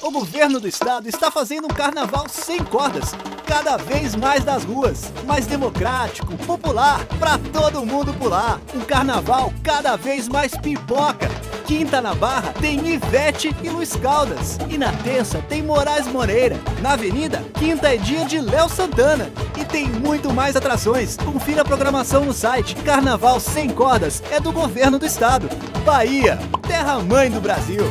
O governo do estado está fazendo um carnaval sem cordas, cada vez mais das ruas, mais democrático, popular, para todo mundo pular. Um carnaval cada vez mais pipoca. Quinta na Barra tem Ivete e Luiz Caldas. E na terça tem Moraes Moreira. Na Avenida, quinta é dia de Léo Santana. E tem muito mais atrações. Confira a programação no site. Carnaval Sem Cordas é do governo do estado. Bahia, terra mãe do Brasil.